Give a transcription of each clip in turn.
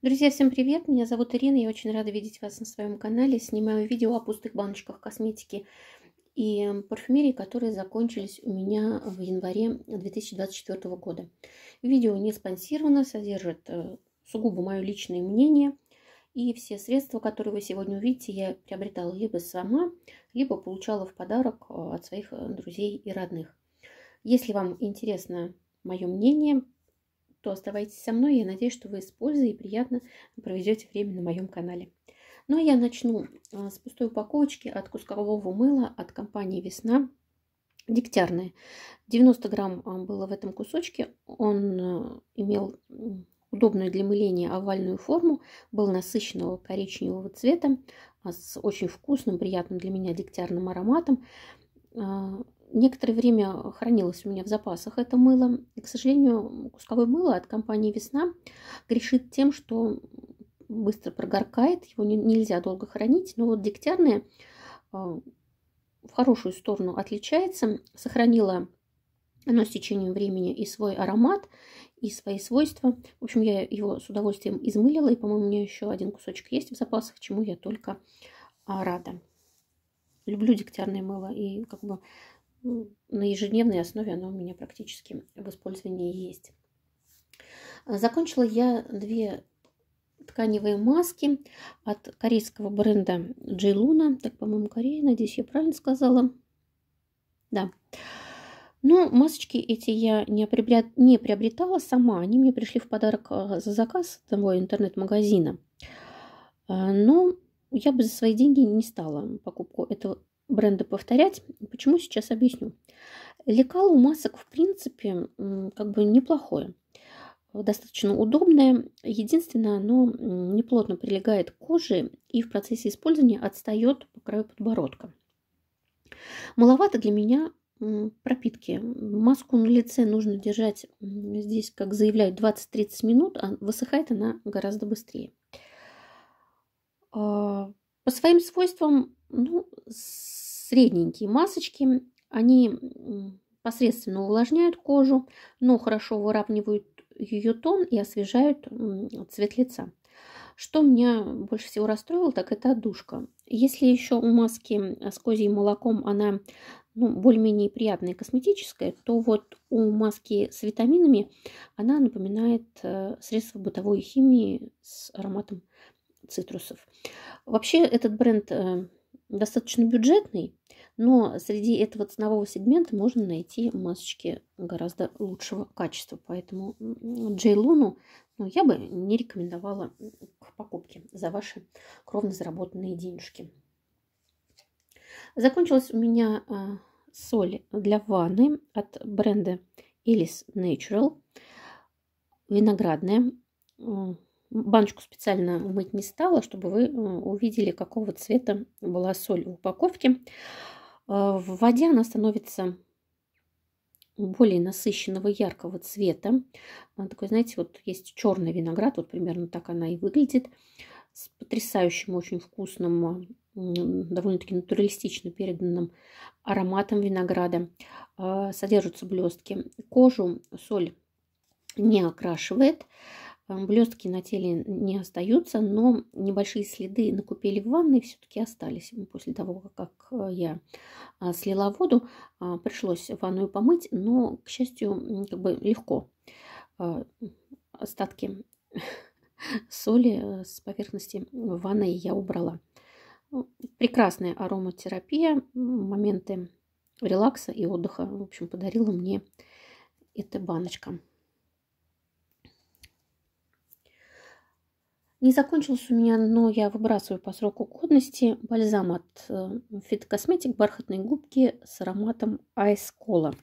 Друзья, всем привет! Меня зовут Ирина, я очень рада видеть вас на своем канале. Снимаю видео о пустых баночках косметики и парфюмерии, которые закончились у меня в январе 2024 года. Видео не спонсировано, содержит э, сугубо мое личное мнение. И все средства, которые вы сегодня увидите, я приобретала либо сама, либо получала в подарок э, от своих э, друзей и родных. Если вам интересно мое мнение, то оставайтесь со мной. Я надеюсь, что вы с пользой и приятно проведете время на моем канале. Ну а я начну а, с пустой упаковочки от кускового мыла от компании «Весна». Дегтярное. 90 грамм а, было в этом кусочке. Он а, имел удобную для мыления овальную форму, был насыщенного коричневого цвета, с очень вкусным, приятным для меня дегтярным ароматом некоторое время хранилось у меня в запасах это мыло. И, к сожалению, кусковое мыло от компании «Весна» грешит тем, что быстро прогоркает, его не, нельзя долго хранить. Но вот дегтярное а, в хорошую сторону отличается. Сохранила оно с течением времени и свой аромат, и свои свойства. В общем, я его с удовольствием измылила, и, по-моему, у меня еще один кусочек есть в запасах, чему я только а, рада. Люблю дегтярное мыло, и как бы на ежедневной основе оно у меня практически в использовании есть. Закончила я две тканевые маски от корейского бренда Luna. Так, по-моему, Корея, надеюсь, я правильно сказала. Да. Но масочки эти я не, приобрет... не приобретала сама. Они мне пришли в подарок а, за заказ того интернет-магазина. А, но я бы за свои деньги не стала покупку этого бренда повторять. Почему сейчас объясню. Лекало у масок, в принципе, как бы неплохое. Достаточно удобное. Единственное, оно неплотно прилегает к коже и в процессе использования отстает по краю подбородка. Маловато для меня пропитки. Маску на лице нужно держать здесь, как заявляют, 20-30 минут, а высыхает она гораздо быстрее. А, по своим свойствам, ну, средненькие масочки, они посредственно увлажняют кожу, но хорошо выравнивают ее тон и освежают цвет лица. Что меня больше всего расстроило, так это отдушка. Если еще у маски с козьим молоком она ну, более-менее приятная косметическая, то вот у маски с витаминами она напоминает э, средство бытовой химии с ароматом цитрусов. Вообще этот бренд э, достаточно бюджетный, но среди этого ценового сегмента можно найти масочки гораздо лучшего качества. Поэтому Джей Луну ну, я бы не рекомендовала к покупке за ваши кровно заработанные денежки. Закончилась у меня э, соль для ванны от бренда Ellis Natural. Виноградная баночку специально мыть не стала, чтобы вы увидели, какого цвета была соль в упаковке. А, в воде она становится более насыщенного яркого цвета. Такой, знаете, вот есть черный виноград, вот примерно так она и выглядит. С потрясающим, очень вкусным, довольно-таки натуралистично переданным ароматом винограда. Содержатся блестки. Кожу соль не окрашивает. Блестки на теле не остаются, но небольшие следы на купели в ванной все-таки остались. После того, как э, я а, слила воду, а, пришлось ванную помыть, но, к счастью, как бы легко а, остатки соли с поверхности ванной я убрала. Ну, прекрасная ароматерапия, моменты релакса и отдыха, в общем, подарила мне эта баночка. Не закончился у меня, но я выбрасываю по сроку годности бальзам от Fit бархатные губки с ароматом Ice Cola.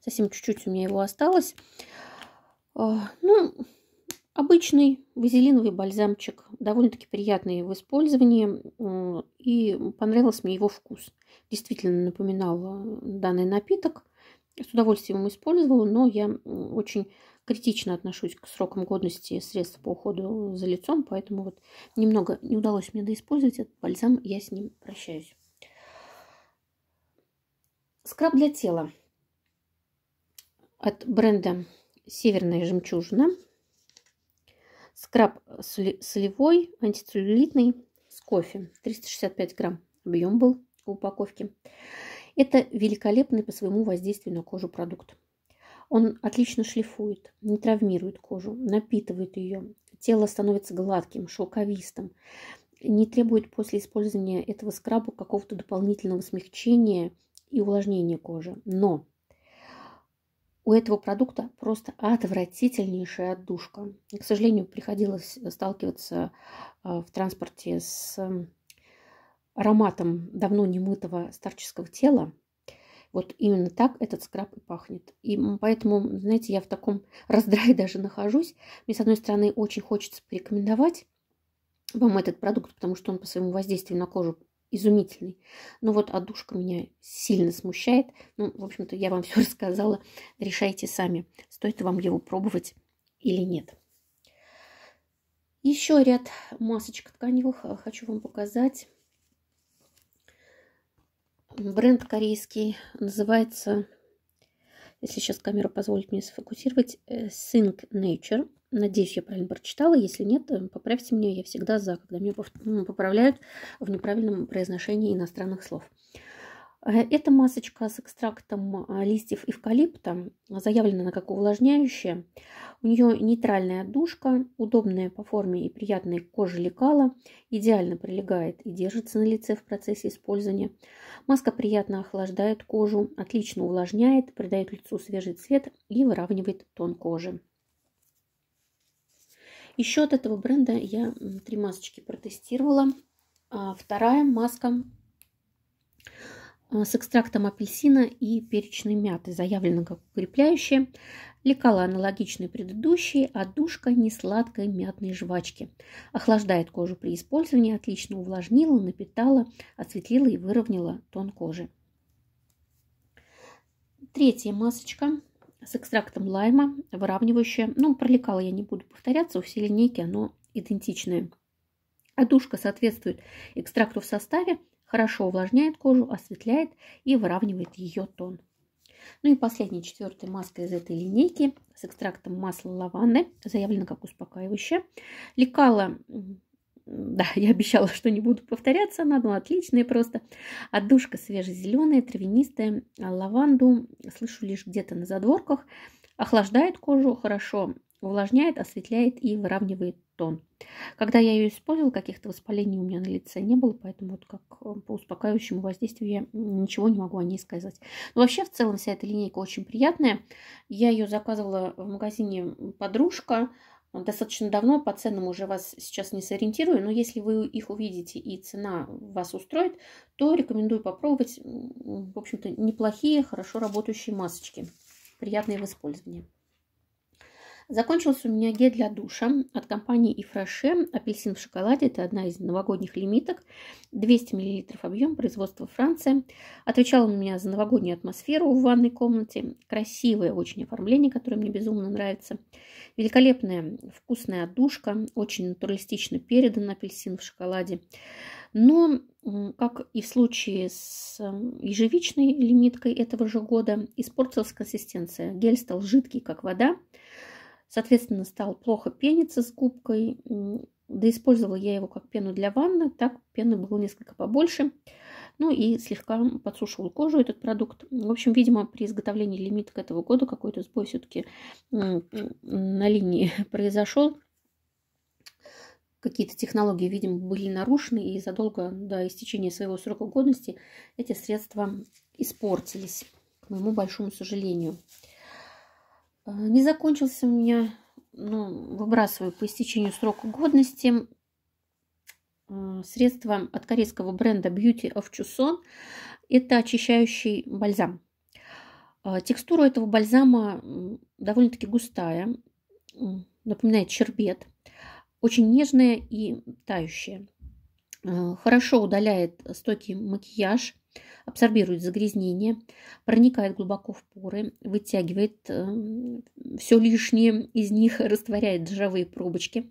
Совсем чуть-чуть у меня его осталось. А, ну, обычный вазелиновый бальзамчик, довольно-таки приятный в использовании, и понравился мне его вкус. Действительно напоминал данный напиток. С удовольствием использовала, но я очень критично отношусь к срокам годности средств по уходу за лицом, поэтому вот немного не удалось мне доиспользовать этот бальзам, я с ним прощаюсь. Скраб для тела от бренда Северная жемчужина. Скраб солевой, антицеллюлитный с кофе. 365 грамм объем был в упаковке. Это великолепный по своему воздействию на кожу продукт. Он отлично шлифует, не травмирует кожу, напитывает ее. Тело становится гладким, шелковистым. Не требует после использования этого скраба какого-то дополнительного смягчения и увлажнения кожи. Но у этого продукта просто отвратительнейшая отдушка. К сожалению, приходилось сталкиваться а, в транспорте с ароматом давно немытого старческого тела. Вот именно так этот скраб и пахнет. И поэтому, знаете, я в таком раздрае даже нахожусь. Мне, с одной стороны, очень хочется порекомендовать вам этот продукт, потому что он по своему воздействию на кожу изумительный. Но вот отдушка меня сильно смущает. Ну, в общем-то, я вам все рассказала. Решайте сами, стоит вам его пробовать или нет. Еще ряд масочек тканевых хочу вам показать. Бренд корейский называется, если сейчас камера позволит мне сфокусировать, э, Think Nature. Надеюсь, я правильно прочитала. Если нет, э, поправьте меня. Я всегда за, когда меня поправляют в неправильном произношении иностранных слов. Э, эта масочка с экстрактом а, листьев эвкалипта заявлена как увлажняющая. У нее нейтральная отдушка, удобная по форме и приятная кожа лекала, идеально прилегает и держится на лице в процессе использования. Маска приятно охлаждает кожу, отлично увлажняет, придает лицу свежий цвет и выравнивает тон кожи. Еще от этого бренда я три масочки протестировала. А вторая маска а, с экстрактом апельсина и перечной мяты, заявлена как укрепляющая. Лекала аналогичной предыдущей, а душка не сладкой мятной жвачки. Охлаждает кожу при использовании, отлично увлажнила, напитала, осветлила и выровняла тон кожи. Третья масочка с экстрактом лайма, выравнивающая. Ну, про лекала я не буду повторяться, у всей линейки оно идентичное. А душка соответствует экстракту в составе, хорошо увлажняет кожу, осветляет и выравнивает ее тон. Ну и последняя, четвертая маска из этой линейки с экстрактом масла лаванды, заявлена как успокаивающая. Лекала, да, я обещала, что не буду повторяться, она была отличная просто. Отдушка свежезеленая, травянистая, лаванду слышу лишь где-то на задворках. Охлаждает кожу хорошо, увлажняет, осветляет и выравнивает тон. Когда я ее использовала, каких-то воспалений у меня на лице не было, поэтому вот как э, по успокаивающему воздействию я ничего не могу о ней сказать. Но вообще в целом вся эта линейка очень приятная. Я ее заказывала в магазине «Подружка», достаточно давно, по ценам уже вас сейчас не сориентирую, но если вы их увидите и цена вас устроит, то рекомендую попробовать, в общем-то, неплохие, хорошо работающие масочки, приятные в использовании. Закончился у меня гель для душа от компании Ифраше «Апельсин в шоколаде». Это одна из новогодних лимиток. 200 мл объем, производство Франция. Отвечал он у меня за новогоднюю атмосферу в ванной комнате. Красивое очень оформление, которое мне безумно нравится. Великолепная вкусная отдушка. Очень натуралистично передан апельсин в шоколаде. Но, как и в случае с ежевичной лимиткой этого же года, испортилась консистенция. Гель стал жидкий, как вода. Соответственно, стал плохо пениться с губкой. Да использовала я его как пену для ванны. Так пены было несколько побольше. Ну и слегка подсушивал кожу этот продукт. В общем, видимо, при изготовлении лимиток этого года какой-то сбой все-таки на линии произошел. Какие-то технологии, видимо, были нарушены, и задолго до истечения своего срока годности эти средства испортились, к моему большому сожалению. А, не закончился у меня, ну, выбрасываю по истечению срока годности а, средство от корейского бренда Beauty of Chuson. Это очищающий бальзам. А, текстура этого бальзама довольно-таки густая, напоминает щербет, очень нежная и тающая. Хорошо удаляет стойкий макияж, абсорбирует загрязнение, проникает глубоко в поры, вытягивает э, все лишнее из них, растворяет жировые пробочки,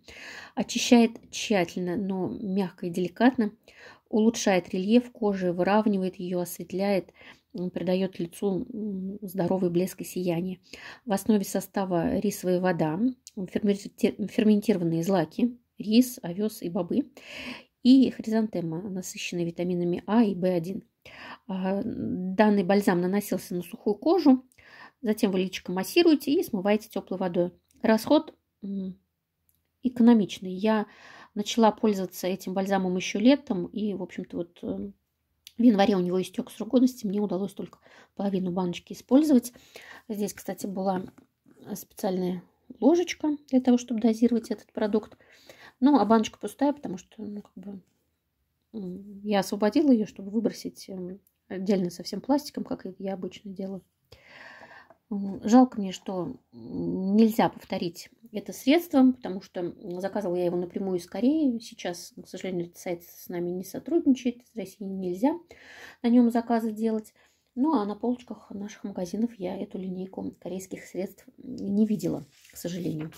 очищает тщательно, но мягко и деликатно, улучшает рельеф кожи, выравнивает ее, осветляет, придает лицу здоровый блеск и сияние. В основе состава рисовая вода, ферментированные злаки, рис, овес и бобы и хризантема, насыщенная витаминами А и В1. А, данный бальзам наносился на сухую кожу, затем вы личико массируете и смываете теплой водой. Расход экономичный. Я начала пользоваться этим бальзамом еще летом, и, в общем-то, вот в январе у него истек срок годности, мне удалось только половину баночки использовать. Здесь, кстати, была специальная ложечка для того, чтобы дозировать этот продукт. Ну, а баночка пустая, потому что, ну, как бы, я освободила ее, чтобы выбросить эм, отдельно совсем пластиком, как я обычно делаю. Жалко мне, что нельзя повторить это средство, потому что заказывала я его напрямую из Кореи. Сейчас, к сожалению, этот сайт с нами не сотрудничает. Из России нельзя на нем заказы делать. Ну, а на полочках наших магазинов я эту линейку корейских средств не видела, к сожалению.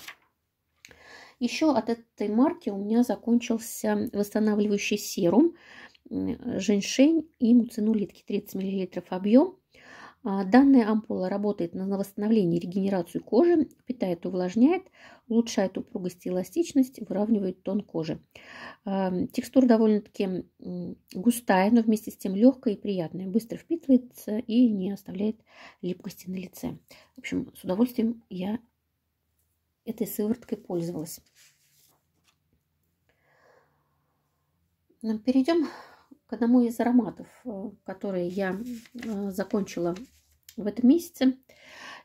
Еще от этой марки у меня закончился восстанавливающий серум женьшень и муцинулитки 30 мл объем. А, данная ампула работает на восстановление и регенерацию кожи, питает, увлажняет, улучшает упругость и эластичность, выравнивает тон кожи. А, текстура довольно-таки густая, но вместе с тем легкая и приятная, быстро впитывается и не оставляет липкости на лице. В общем, с удовольствием я этой сывороткой пользовалась. Перейдем к одному из ароматов, э, которые я э, закончила в этом месяце.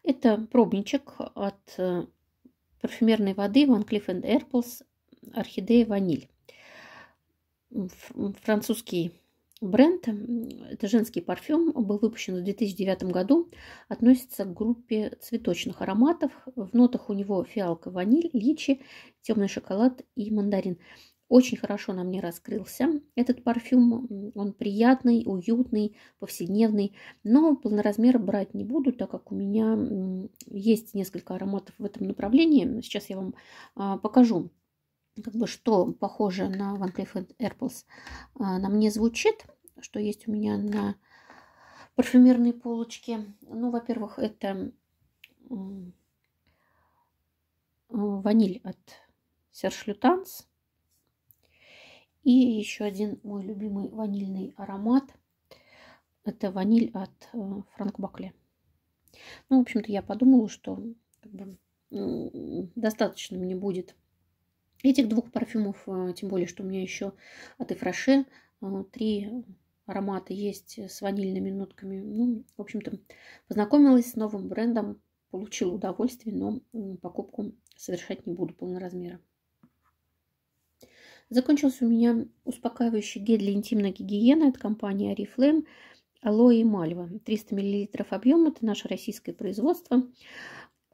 Это пробничек от э, парфюмерной воды Van Cleef Arpels Орхидея Ваниль. Французский бренд, это женский парфюм, был выпущен в 2009 году, относится к группе цветочных ароматов. В нотах у него фиалка, ваниль, личи, темный шоколад и мандарин. Очень хорошо на мне раскрылся этот парфюм. Он приятный, уютный, повседневный. Но полноразмер брать не буду, так как у меня есть несколько ароматов в этом направлении. Сейчас я вам а, покажу, как бы, что похоже на Van Cleef Arpels а, на мне звучит, что есть у меня на парфюмерной полочке. Ну, во-первых, это ваниль от Serge Lutens и еще один мой любимый ванильный аромат. Это ваниль от э, Франк Бакле. Ну, в общем-то, я подумала, что как бы, достаточно мне будет этих двух парфюмов, э, тем более, что у меня еще от Ифраше э, три аромата есть с ванильными нотками. Ну, в общем-то, познакомилась с новым брендом, получила удовольствие, но покупку совершать не буду полноразмера. Закончился у меня успокаивающий гель для интимной гигиены от компании Oriflame Алоэ и Мальва. 300 мл объем, это наше российское производство.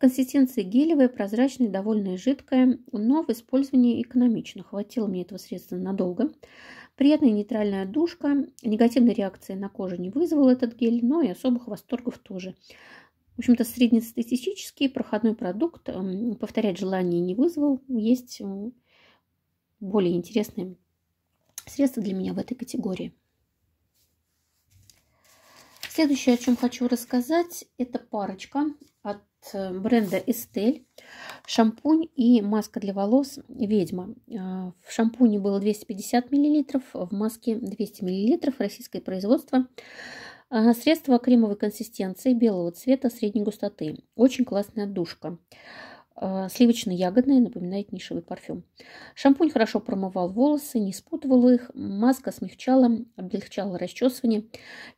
Консистенция гелевая, прозрачная, довольно жидкая, но в использовании экономично. Хватило мне этого средства надолго. Приятная нейтральная душка. Негативной реакции на кожу не вызвал этот гель, но и особых восторгов тоже. В общем-то, среднестатистический проходной продукт. Повторять желание не вызвал. Есть более интересные средства для меня в этой категории. Следующее, о чем хочу рассказать, это парочка бренда Estelle. Шампунь и маска для волос «Ведьма». Э, в шампуне было 250 мл, в маске 200 мл, российское производство. Э, средство кремовой консистенции, белого цвета, средней густоты. Очень классная душка. А, сливочно-ягодная, напоминает нишевый парфюм. Шампунь хорошо промывал волосы, не спутывал их. Маска смягчала, облегчала расчесывание.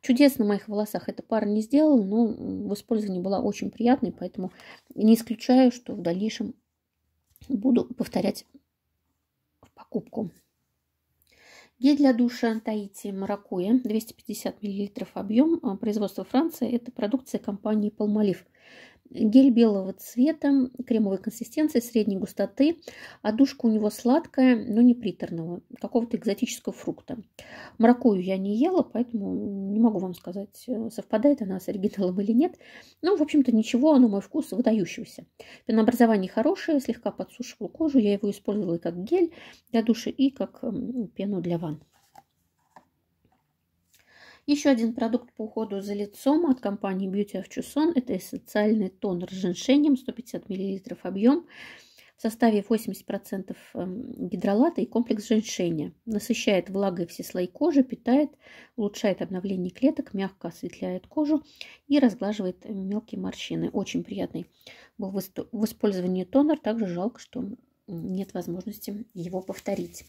Чудес на моих волосах эта пара не сделала, но в использовании была очень приятной, поэтому не исключаю, что в дальнейшем буду повторять покупку. Гель для душа Таити Маракуя, 250 мл объем, а, производство Франции. Это продукция компании Palmolive. Гель белого цвета, кремовой консистенции, средней густоты. А душка у него сладкая, но не приторного, какого-то экзотического фрукта. Маракую я не ела, поэтому не могу вам сказать, совпадает она с оригиналом или нет. Но, в общем-то, ничего, на мой вкус выдающегося. Пенообразование хорошее, слегка подсушивал кожу. Я его использовала и как гель для души, и как пену для ванн. Еще один продукт по уходу за лицом от компании Beauty of Chuson. Это эссенциальный тонер с женьшенем, 150 мл объем. В составе 80% эм, гидролата и комплекс женьшеня. Насыщает влагой все слои кожи, питает, улучшает обновление клеток, мягко осветляет кожу и разглаживает мелкие морщины. Очень приятный был в использовании тонер. Также жалко, что нет возможности его повторить.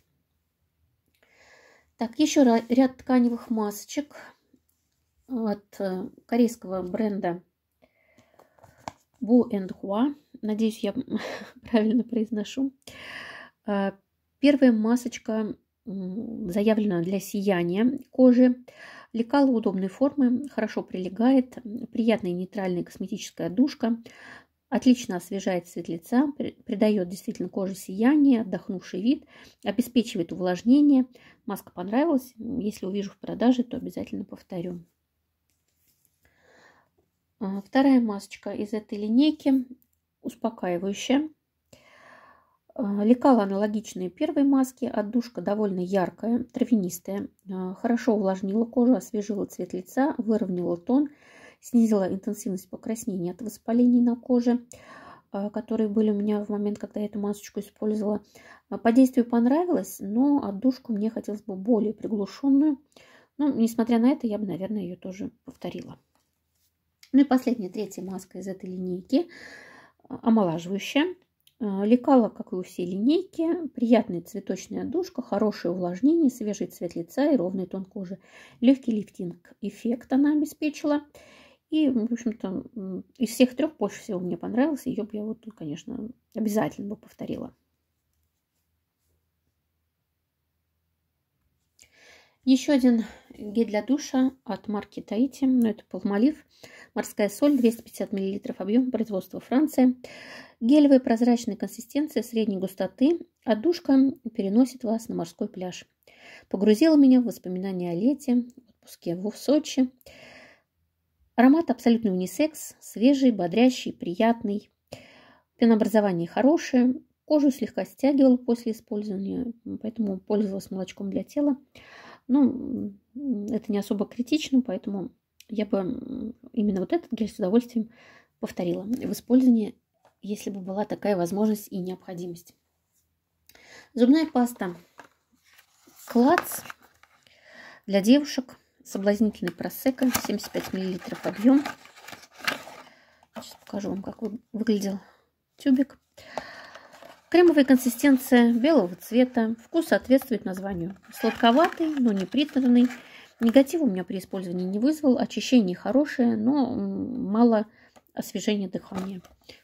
Так, еще ряд тканевых масочек от э, корейского бренда Бу Hua. Надеюсь, я правильно произношу. А, первая масочка заявлена для сияния кожи. Лекало удобной формы, хорошо прилегает, приятная нейтральная косметическая душка, Отлично освежает цвет лица, придает действительно коже сияние, отдохнувший вид, обеспечивает увлажнение. Маска понравилась. Если увижу в продаже, то обязательно повторю. А, вторая масочка из этой линейки успокаивающая. А, лекала аналогичные первой маске. Отдушка довольно яркая, травянистая. А, хорошо увлажнила кожу, освежила цвет лица, выровняла тон – снизила интенсивность покраснения от воспалений на коже, а, которые были у меня в момент, когда я эту масочку использовала. А, по действию понравилось, но отдушку мне хотелось бы более приглушенную. Ну, несмотря на это, я бы, наверное, ее тоже повторила. Ну и последняя, третья маска из этой линейки, а, омолаживающая. Лекала, как и у всей линейки, приятная цветочная отдушка, хорошее увлажнение, свежий цвет лица и ровный тон кожи. Легкий лифтинг эффект она обеспечила. И, в общем-то, из всех трех больше всего мне понравился. Ее бы я вот, конечно, обязательно бы повторила. Еще один гель для душа от марки Таити. Ну, это Палмолив. Морская соль, 250 мл, объем производства Франция. Гелевая прозрачная консистенция средней густоты. Отдушка переносит вас на морской пляж. Погрузила меня в воспоминания о лете, отпуске в Сочи. Аромат абсолютно унисекс, свежий, бодрящий, приятный. Пенообразование хорошее. Кожу слегка стягивал после использования, поэтому пользовалась молочком для тела. Ну, это не особо критично, поэтому я бы именно вот этот гель с удовольствием повторила в использовании, если бы была такая возможность и необходимость. Зубная паста Клац для девушек – соблазнительный просека, 75 мл объем. Сейчас покажу вам, как выглядел тюбик. Кремовая консистенция белого цвета. Вкус соответствует названию. Сладковатый, но не приторный. Негатив у меня при использовании не вызвал. Очищение хорошее, но мало освежения дыхания.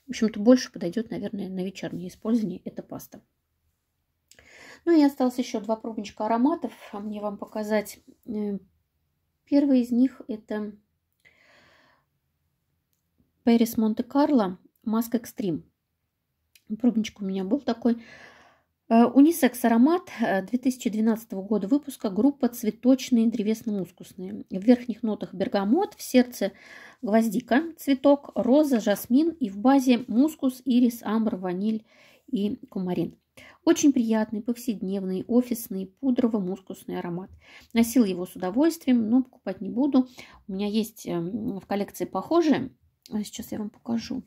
В общем-то, больше подойдет, наверное, на вечернее использование эта паста. Ну и осталось еще два пробничка ароматов. А мне вам показать э, Первый из них это Пэрис Монте-Карло Маск Экстрим. Пробничек у меня был такой. Э, унисекс аромат 2012 э, года выпуска группа цветочные древесно-мускусные. В верхних нотах бергамот, в сердце гвоздика, цветок, роза, жасмин и в базе мускус, ирис, амбр, ваниль и кумарин. Очень приятный, повседневный, офисный, пудрово-мускусный аромат. Носил его с удовольствием, но покупать не буду. У меня есть эм, в коллекции похожие. А сейчас я вам покажу,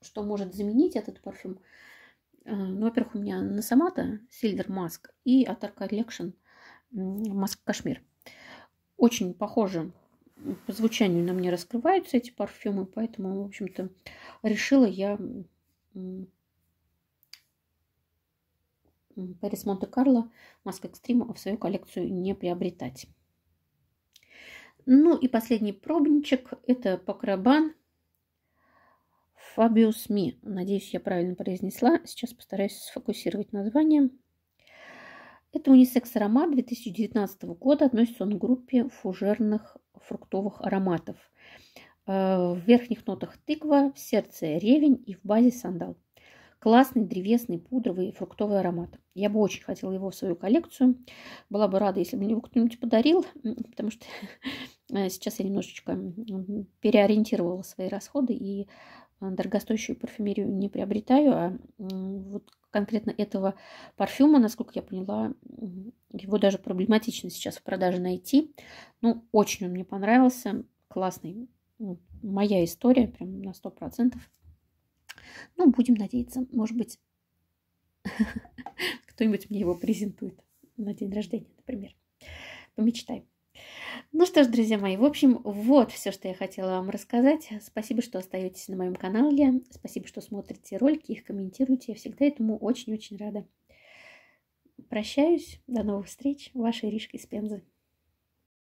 что может заменить этот парфюм. Э, ну, во-первых, у меня Насамата Silver Mask и Atar Collection Маск Кашмир. Очень похожи по звучанию на мне раскрываются эти парфюмы, поэтому, в общем-то, решила я Пэрис Монте-Карло Маска Экстрима в свою коллекцию не приобретать. Ну и последний пробничек – это Покрабан Fabius Mi. Надеюсь, я правильно произнесла. Сейчас постараюсь сфокусировать название. Это унисекс аромат 2019 года. Относится он к группе фужерных фруктовых ароматов. Э, в верхних нотах тыква, в сердце ревень и в базе сандал. Классный древесный пудровый фруктовый аромат. Я бы очень хотела его в свою коллекцию. Была бы рада, если бы мне его кто-нибудь подарил, потому что э, сейчас я немножечко переориентировала свои расходы и дорогостоящую парфюмерию не приобретаю, а вот конкретно этого парфюма, насколько я поняла, его даже проблематично сейчас в продаже найти. Ну, очень он мне понравился, классный. Моя история, прям на сто процентов. Ну, будем надеяться, может быть, кто-нибудь мне его презентует на день рождения, например. Помечтай. Ну что ж, друзья мои, в общем, вот все, что я хотела вам рассказать. Спасибо, что остаетесь на моем канале. Спасибо, что смотрите ролики, их комментируете. Я всегда этому очень-очень рада. Прощаюсь. До новых встреч. Ваша Иришка из Пензы.